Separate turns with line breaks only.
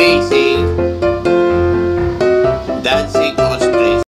BC.